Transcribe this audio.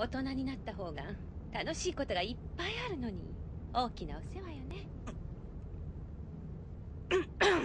大人になった方が楽しいことがいっぱいあるのに大きなお世話よね。